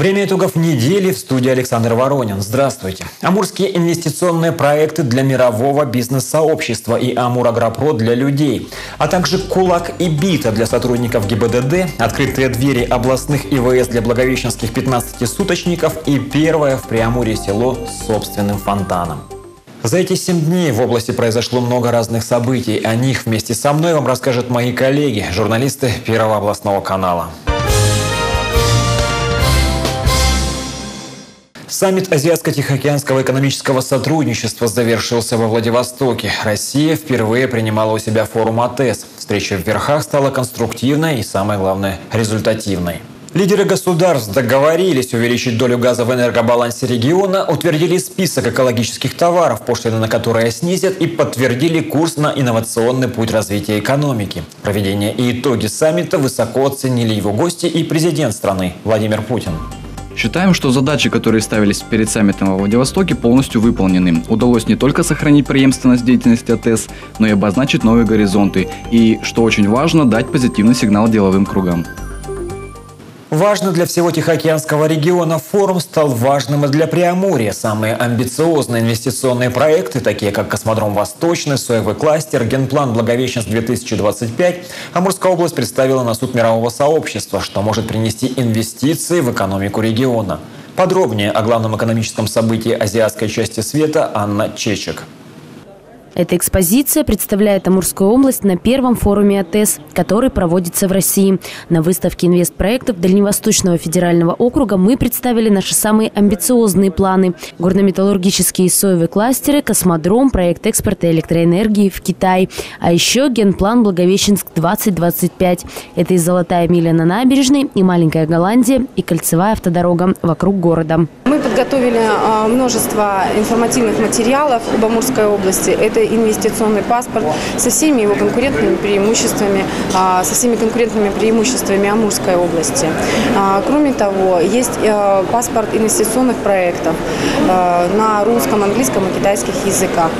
Время итогов недели в студии Александр Воронин. Здравствуйте. Амурские инвестиционные проекты для мирового бизнес-сообщества и Амурагропро для людей, а также Кулак и Бита для сотрудников ГИБДД, открытые двери областных ИВС для благовещенских 15-суточников и первое в Преамуре село с собственным фонтаном. За эти семь дней в области произошло много разных событий. О них вместе со мной вам расскажут мои коллеги, журналисты Первого областного канала. Саммит Азиатско-Тихоокеанского экономического сотрудничества завершился во Владивостоке. Россия впервые принимала у себя форум АТЭС. Встреча в верхах стала конструктивной и, самое главное, результативной. Лидеры государств договорились увеличить долю газа в энергобалансе региона, утвердили список экологических товаров, пошлины на которые снизят, и подтвердили курс на инновационный путь развития экономики. Проведение и итоги саммита высоко оценили его гости и президент страны Владимир Путин. Считаем, что задачи, которые ставились перед саммитом во Владивостоке, полностью выполнены. Удалось не только сохранить преемственность деятельности АТС, но и обозначить новые горизонты. И, что очень важно, дать позитивный сигнал деловым кругам. Важно для всего Тихоокеанского региона форум стал важным и для Преамурья. Самые амбициозные инвестиционные проекты, такие как Космодром Восточный, Соевый кластер, Генплан Благовещенск-2025, Амурская область представила на суд мирового сообщества, что может принести инвестиции в экономику региона. Подробнее о главном экономическом событии азиатской части света Анна Чечек. Эта экспозиция представляет Амурскую область на первом форуме АТЭС, который проводится в России. На выставке инвестпроектов Дальневосточного федерального округа мы представили наши самые амбициозные планы. Горно-металлургические и соевые кластеры, космодром, проект экспорта электроэнергии в Китай. А еще генплан Благовещенск-2025. Это и Золотая миля на набережной, и Маленькая Голландия, и кольцевая автодорога вокруг города. Мы подготовили а, множество информативных материалов об Амурской области. Это инвестиционный паспорт со всеми его конкурентными преимуществами, а, со всеми конкурентными преимуществами Амурской области. А, кроме того, есть паспорт инвестиционных проектов на русском, английском и китайских языках.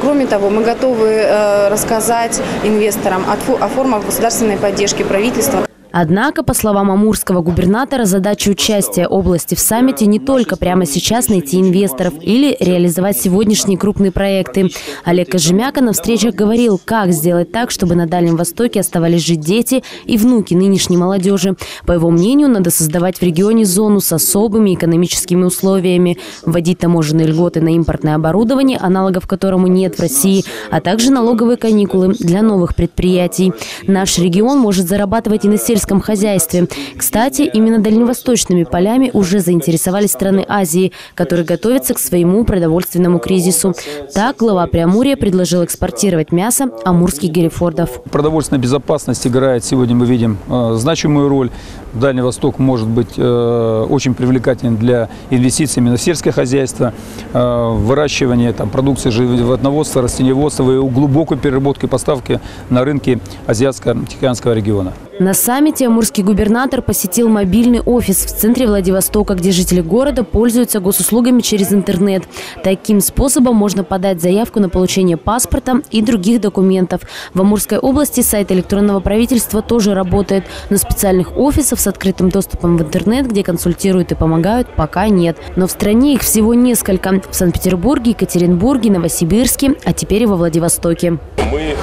Кроме того, мы готовы рассказать инвесторам о формах государственной поддержки правительства. Однако, по словам амурского губернатора, задача участия области в саммите не только прямо сейчас найти инвесторов или реализовать сегодняшние крупные проекты. Олег Кожемяка на встречах говорил, как сделать так, чтобы на Дальнем Востоке оставались жить дети и внуки нынешней молодежи. По его мнению, надо создавать в регионе зону с особыми экономическими условиями, вводить таможенные льготы на импортное оборудование, аналогов которому нет в России, а также налоговые каникулы для новых предприятий. Наш регион может зарабатывать и на сельском сельском хозяйстве. Кстати, именно дальневосточными полями уже заинтересовались страны Азии, которые готовятся к своему продовольственному кризису. Так, глава Преамурья предложил экспортировать мясо амурских герефордов. Продовольственная безопасность играет, сегодня мы видим, э, значимую роль. Дальний Восток может быть э, очень привлекательным для инвестиций именно в сельское хозяйство, э, выращивание там, продукции животноводства, растениеводства и глубокой переработки поставки на рынке Азиатско-Тихоокеанского региона. На саммите амурский губернатор посетил мобильный офис в центре Владивостока, где жители города пользуются госуслугами через интернет. Таким способом можно подать заявку на получение паспорта и других документов. В Амурской области сайт электронного правительства тоже работает, но специальных офисов с открытым доступом в интернет, где консультируют и помогают, пока нет. Но в стране их всего несколько. В Санкт-Петербурге, Екатеринбурге, Новосибирске, а теперь и во Владивостоке. Мы э,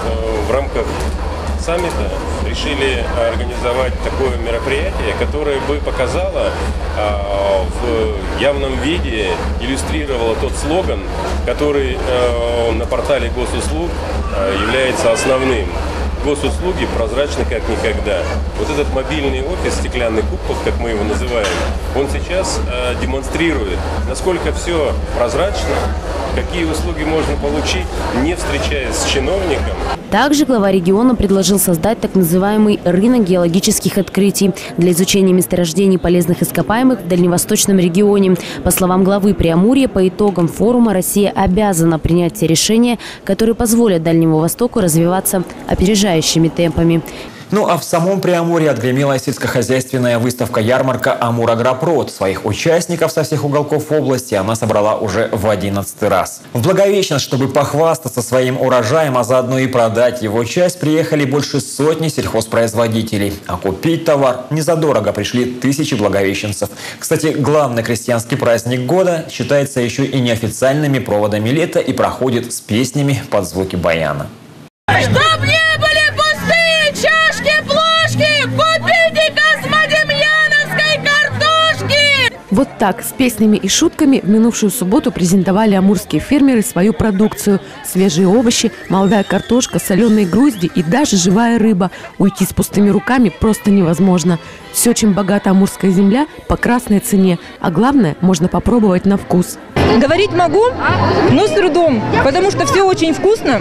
в рамках саммита решили организовать такое мероприятие, которое бы показало а, в явном виде, иллюстрировало тот слоган, который а, на портале госуслуг а, является основным госуслуги прозрачны как никогда. Вот этот мобильный офис стеклянный кубков, как мы его называем, он сейчас э, демонстрирует, насколько все прозрачно, какие услуги можно получить, не встречаясь с чиновником. Также глава региона предложил создать так называемый рынок геологических открытий для изучения месторождений полезных ископаемых в дальневосточном регионе. По словам главы Преамурья, по итогам форума Россия обязана принять те решения, которые позволят Дальнему Востоку развиваться опережающими темпами. Ну а в самом Преамуре отгремела сельскохозяйственная выставка-ярмарка «Амур-Агропрод». Своих участников со всех уголков области она собрала уже в одиннадцатый раз. В Благовещенск, чтобы похвастаться своим урожаем, а заодно и продать его часть, приехали больше сотни сельхозпроизводителей. А купить товар незадорого пришли тысячи благовещенцев. Кстати, главный крестьянский праздник года считается еще и неофициальными проводами лета и проходит с песнями под звуки баяна. Чтоб не Вот так, с песнями и шутками в минувшую субботу презентовали амурские фермеры свою продукцию. Свежие овощи, молодая картошка, соленые грузди и даже живая рыба. Уйти с пустыми руками просто невозможно. Все, чем богата амурская земля, по красной цене. А главное, можно попробовать на вкус. Говорить могу, но с трудом, потому что все очень вкусно,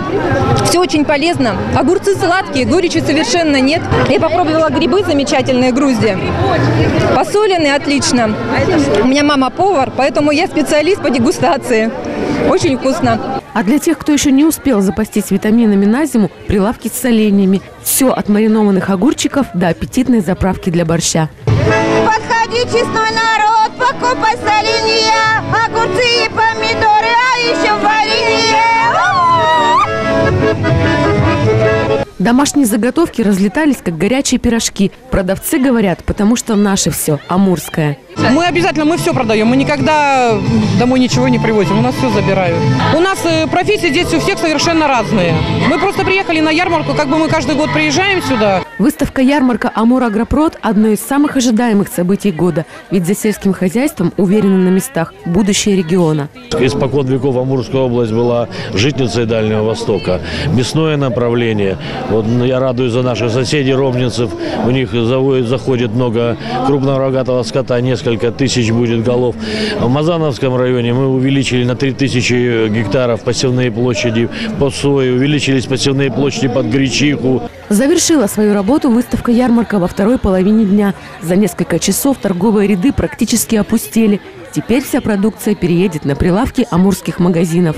все очень полезно. Огурцы сладкие, горечи совершенно нет. Я попробовала грибы, замечательные грузди. Посоленные отлично. У меня мама повар, поэтому я специалист по дегустации. Очень вкусно. А для тех, кто еще не успел запастись витаминами на зиму, прилавки с соленьями. Все от маринованных огурчиков до аппетитной заправки для борща. Подходи, честной народ, покупай соленья, огурцы и помидоры, а еще варенье. Домашние заготовки разлетались, как горячие пирожки. Продавцы говорят, потому что наше все, амурское. Мы обязательно, мы все продаем. Мы никогда домой ничего не привозим. У нас все забирают. У нас э, профессии здесь у всех совершенно разные. Мы просто приехали на ярмарку, как бы мы каждый год приезжаем сюда. Выставка-ярмарка «Амур Агропрод» – одно из самых ожидаемых событий года. Ведь за сельским хозяйством уверены на местах будущее региона. Испокон веков Амурская область была житницей Дальнего Востока. Мясное направление. Вот я радуюсь за наших соседей, ромнинцев. У них заходит много крупного рогатого скота, несколько несколько тысяч будет голов. В Мазановском районе мы увеличили на 3000 гектаров посевные площади под сою, увеличились посевные площади под гречиху. Завершила свою работу выставка-ярмарка во второй половине дня. За несколько часов торговые ряды практически опустели. Теперь вся продукция переедет на прилавки амурских магазинов.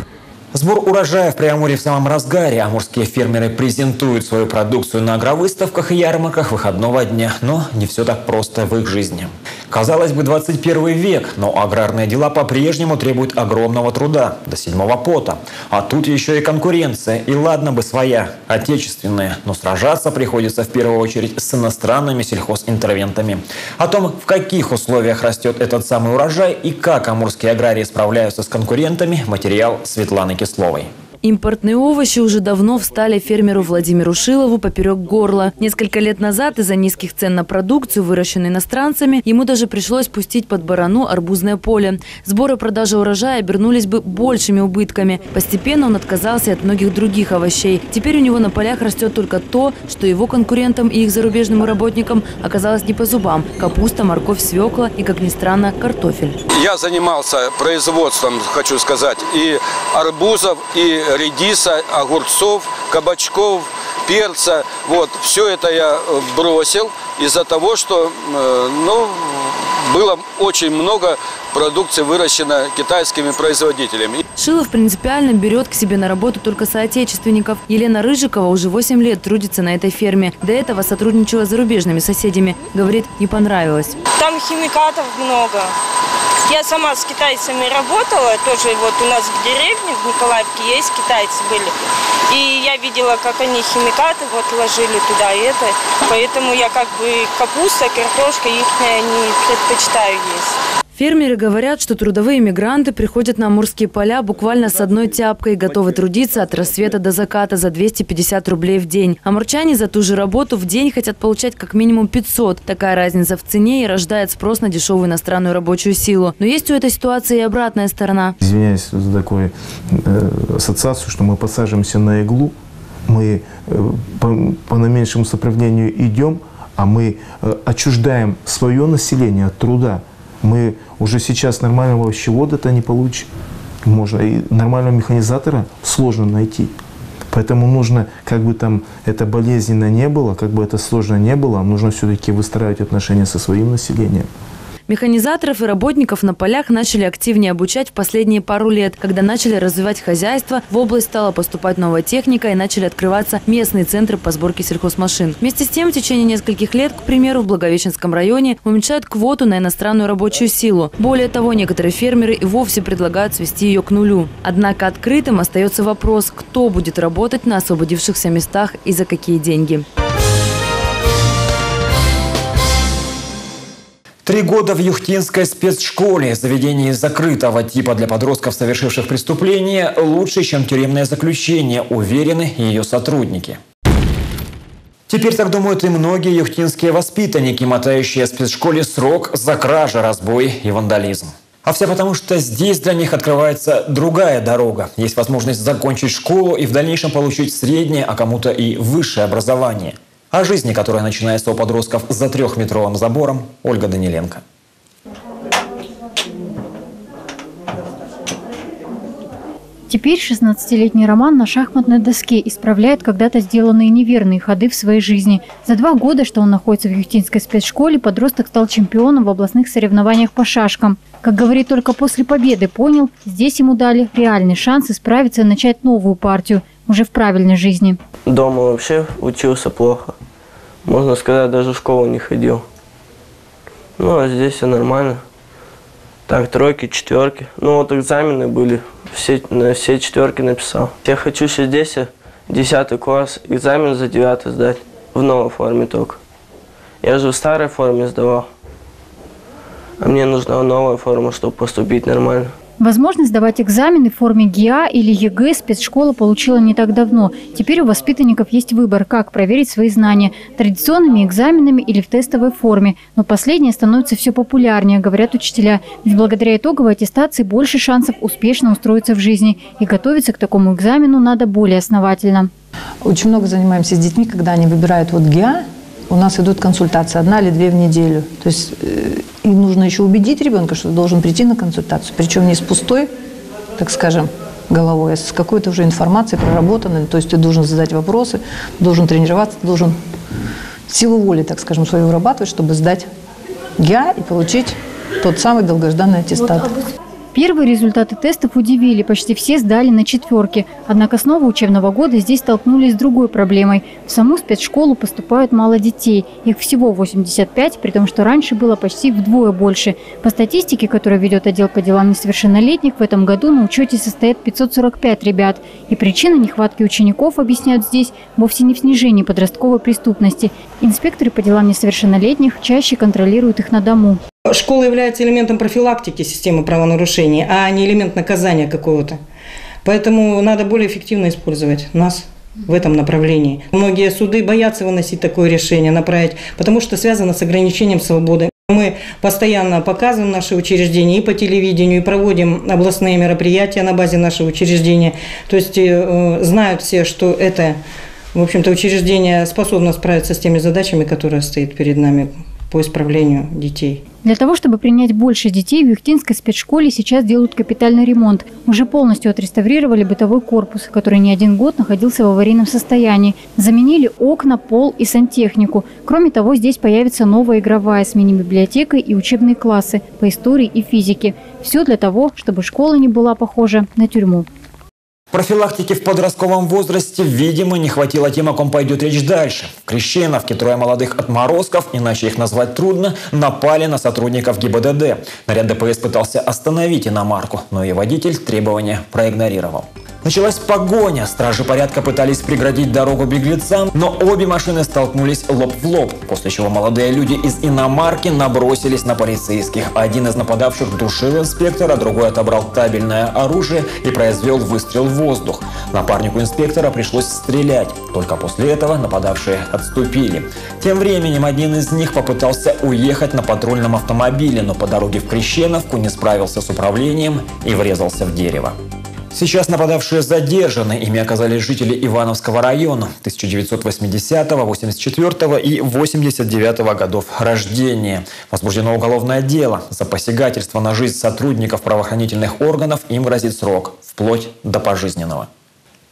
Сбор урожая в Преамуре в самом разгаре. Амурские фермеры презентуют свою продукцию на агровыставках и ярмарках выходного дня. Но не все так просто в их жизни. Казалось бы, 21 век, но аграрные дела по-прежнему требуют огромного труда, до седьмого пота. А тут еще и конкуренция, и ладно бы своя, отечественная, но сражаться приходится в первую очередь с иностранными сельхозинтервентами. О том, в каких условиях растет этот самый урожай и как амурские аграрии справляются с конкурентами, материал Светланы Кисловой. Импортные овощи уже давно встали фермеру Владимиру Шилову поперек горла. Несколько лет назад из-за низких цен на продукцию, выращенную иностранцами, ему даже пришлось пустить под барану арбузное поле. Сборы и продажа урожая обернулись бы большими убытками. Постепенно он отказался от многих других овощей. Теперь у него на полях растет только то, что его конкурентам и их зарубежным работникам оказалось не по зубам – капуста, морковь, свекла и, как ни странно, картофель. Я занимался производством, хочу сказать, и арбузов, и редиса, огурцов, кабачков, перца. Вот, все это я э, бросил из-за того, что э, ну, было очень много продукции выращено китайскими производителями. Шилов принципиально берет к себе на работу только соотечественников. Елена Рыжикова уже 8 лет трудится на этой ферме. До этого сотрудничала с зарубежными соседями. Говорит, не понравилось. Там химикатов много. Я сама с китайцами работала, тоже вот у нас в деревне, в Николаевке есть китайцы были. И я видела, как они химикаты вот ложили туда и это. Поэтому я как бы капуста, картошка их не предпочитаю есть. Фермеры говорят, что трудовые мигранты приходят на амурские поля буквально с одной тяпкой, готовы трудиться от рассвета до заката за 250 рублей в день. Амурчане за ту же работу в день хотят получать как минимум 500. Такая разница в цене и рождает спрос на дешевую иностранную рабочую силу. Но есть у этой ситуации и обратная сторона. Извиняюсь за такую э, ассоциацию, что мы посаживаемся на иглу, мы э, по, по наименьшему сопротивлению идем, а мы э, отчуждаем свое население от труда. Мы уже сейчас нормального овощевода-то не получим. Можно и нормального механизатора сложно найти. Поэтому нужно, как бы там это болезненно не было, как бы это сложно не было, нужно все-таки выстраивать отношения со своим населением. Механизаторов и работников на полях начали активнее обучать в последние пару лет, когда начали развивать хозяйство, в область стала поступать новая техника и начали открываться местные центры по сборке сельхозмашин. Вместе с тем, в течение нескольких лет, к примеру, в Благовещенском районе уменьшают квоту на иностранную рабочую силу. Более того, некоторые фермеры и вовсе предлагают свести ее к нулю. Однако открытым остается вопрос, кто будет работать на освободившихся местах и за какие деньги. Три года в Юхтинской спецшколе, заведении закрытого типа для подростков, совершивших преступления, лучше, чем тюремное заключение, уверены ее сотрудники. Теперь так думают и многие юхтинские воспитанники, мотающие в спецшколе срок за кражи, разбой и вандализм. А все потому, что здесь для них открывается другая дорога. Есть возможность закончить школу и в дальнейшем получить среднее, а кому-то и высшее образование – о жизни, которая начинается у подростков за трехметровым забором, Ольга Даниленко. Теперь 16-летний Роман на шахматной доске исправляет когда-то сделанные неверные ходы в своей жизни. За два года, что он находится в Юхтинской спецшколе, подросток стал чемпионом в областных соревнованиях по шашкам. Как говорит, только после победы понял, здесь ему дали реальный шанс исправиться и начать новую партию, уже в правильной жизни. Дома вообще учился плохо. Можно сказать, даже в школу не ходил. Ну, а здесь все нормально. Так, тройки, четверки. Ну, вот экзамены были, все, на все четверки написал. Я хочу сейчас здесь, 10 класс, экзамен за 9 сдать. В новой форме только. Я же в старой форме сдавал. А мне нужна новая форма, чтобы поступить нормально. Возможность сдавать экзамены в форме ГИА или ЕГЭ спецшкола получила не так давно. Теперь у воспитанников есть выбор, как проверить свои знания – традиционными экзаменами или в тестовой форме. Но последнее становится все популярнее, говорят учителя. Ведь благодаря итоговой аттестации больше шансов успешно устроиться в жизни. И готовиться к такому экзамену надо более основательно. Очень много занимаемся с детьми, когда они выбирают вот ГИА, у нас идут консультации одна или две в неделю. То есть э, и нужно еще убедить ребенка, что должен прийти на консультацию. Причем не с пустой, так скажем, головой, а с какой-то уже информацией проработанной. То есть ты должен задать вопросы, должен тренироваться, должен силу воли, так скажем, свою вырабатывать, чтобы сдать ГИА и получить тот самый долгожданный аттестат. Первые результаты тестов удивили. Почти все сдали на четверки. Однако с нового учебного года здесь столкнулись с другой проблемой. В саму спецшколу поступают мало детей. Их всего 85, при том, что раньше было почти вдвое больше. По статистике, которую ведет отдел по делам несовершеннолетних, в этом году на учете состоят 545 ребят. И причина нехватки учеников, объясняют здесь, вовсе не в снижении подростковой преступности. Инспекторы по делам несовершеннолетних чаще контролируют их на дому. Школа является элементом профилактики системы правонарушений, а не элемент наказания какого-то. Поэтому надо более эффективно использовать нас в этом направлении. Многие суды боятся выносить такое решение, направить, потому что связано с ограничением свободы. Мы постоянно показываем наши учреждения и по телевидению, и проводим областные мероприятия на базе нашего учреждения. То есть э, знают все, что это, в общем-то, учреждение способно справиться с теми задачами, которые стоят перед нами по исправлению детей. Для того, чтобы принять больше детей, в Юхтинской спецшколе сейчас делают капитальный ремонт. Уже полностью отреставрировали бытовой корпус, который не один год находился в аварийном состоянии. Заменили окна, пол и сантехнику. Кроме того, здесь появится новая игровая с мини-библиотекой и учебные классы по истории и физике. Все для того, чтобы школа не была похожа на тюрьму. Профилактики в подростковом возрасте, видимо, не хватило тем, о ком пойдет речь дальше. В Крещеновке трое молодых отморозков, иначе их назвать трудно, напали на сотрудников ГИБДД. Наряд ДПС пытался остановить иномарку, но и водитель требования проигнорировал. Началась погоня. Стражи порядка пытались преградить дорогу беглецам, но обе машины столкнулись лоб в лоб, после чего молодые люди из иномарки набросились на полицейских. Один из нападавших душил инспектора, другой отобрал табельное оружие и произвел выстрел в воздух. Напарнику инспектора пришлось стрелять. Только после этого нападавшие отступили. Тем временем один из них попытался уехать на патрульном автомобиле, но по дороге в Крещеновку не справился с управлением и врезался в дерево. Сейчас нападавшие задержаны. Ими оказались жители Ивановского района 1980, 84 и 89 годов рождения. Возбуждено уголовное дело. За посягательство на жизнь сотрудников правоохранительных органов им грозит срок вплоть до пожизненного.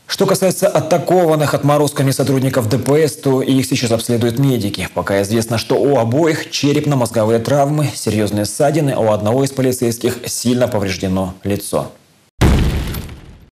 Что касается атакованных отморозками сотрудников ДПС, то их сейчас обследуют медики. Пока известно, что у обоих черепно-мозговые травмы, серьезные ссадины, у одного из полицейских сильно повреждено лицо.